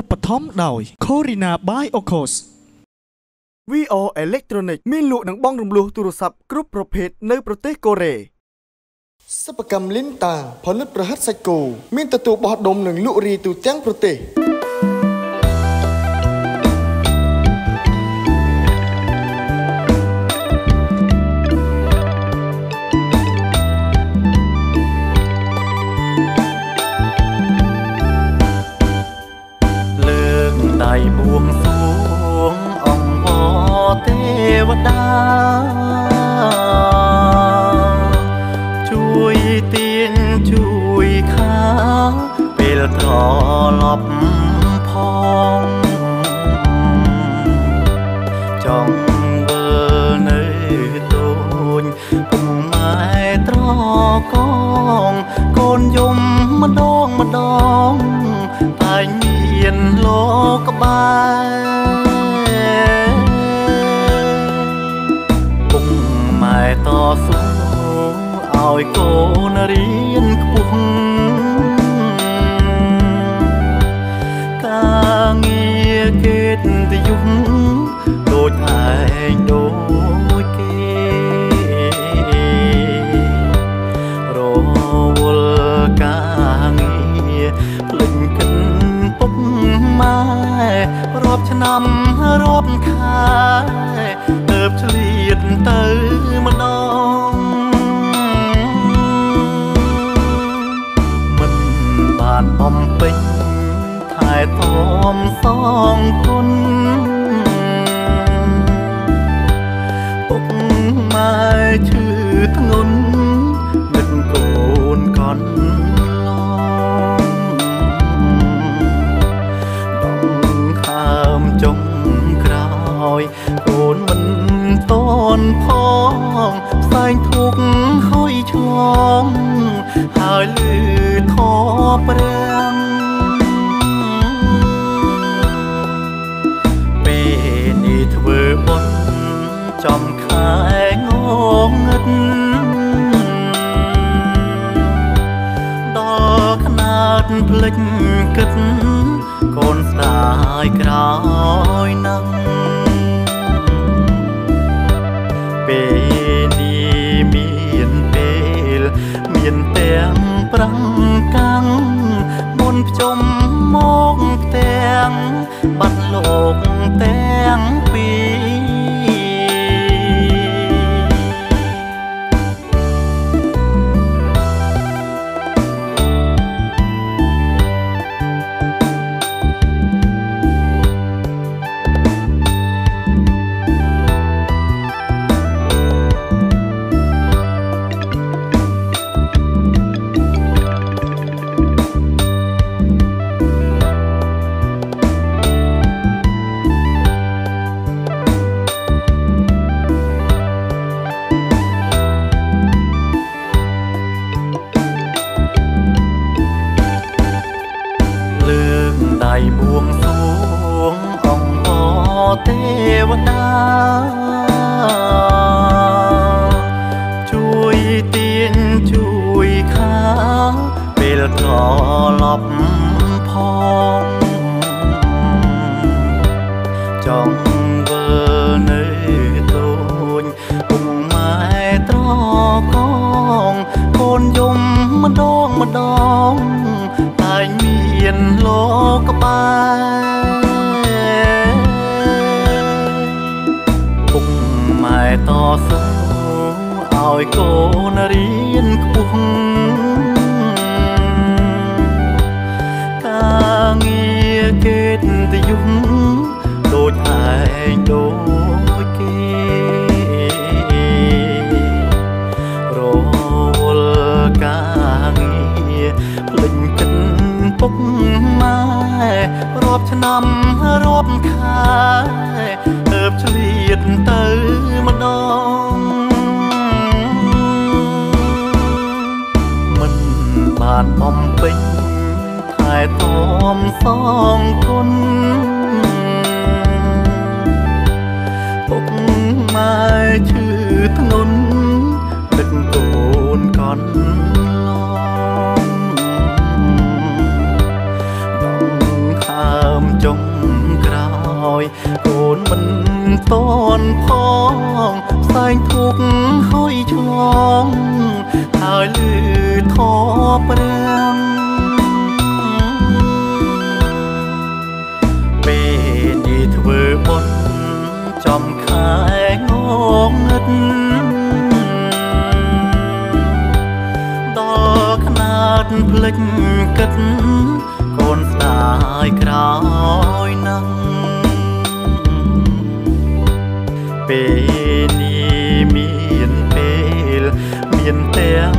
ឧបត្ថម្ភដោយ Corina by Ocos VR Electronic មានលក់និងបង់រំលោះទូរស័ព្ទគ្រប់ប្រភេទនៅប្រទេសកូរ៉េសិប្បកម្មលីនតាផលិតប្រហិតសាច់គោមានទទួលបោះដុំនិងលក់រាយទូទាំងប្រទេស ជួយទានជួយខាពេលត្រឡប់ផងចង់វើនៅទូនពុំម៉ែត្រកងកូនយំម្ដងម្ដងតែងមានលោកក្បែរ ឲ្យកូនរៀនខ្ពស់ការងារគេទៅយុគដូចឯងដូចគេរវល់ការងារភ្លេចគិនពុកម៉ែរាប់ឆ្នាំរាប់ខែទើបឆ្លៀតទៅម្ដង ង ភ្លេចគិតកូនស្ដាយក្រោយនឹង ទេវតាជួយទានជួយខាពេលត្រឡប់ផងចង់ តស៊ូឲ្យកូនរៀនខ្ពស់ការងារគេទៅយុគដូចឯងដូចគេរវល់ការងារភ្លេចគិនពុកម៉ែរាប់ឆ្នាំរាប់ខែទើ បឆ្លៀតទៅម្ដងមិនបានបំពេញថែទាំសងគុណពុកម៉ែឈឺធ្ងន់នឹកកូនកន់ឡងបងខាមចុងក្រោយកូនមិន តន់ផងផ្សែងធុកហើយឆ្លងហើយលឺធေါ်ព្រាំងពេលនេះធ្វើបុណ្យចំខែងងឹតដល់ខ្នាតភ្លេចគិតកូនស្ដាយក្រោយ មា